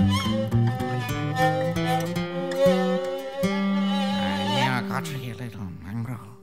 I got to get a little mongrel.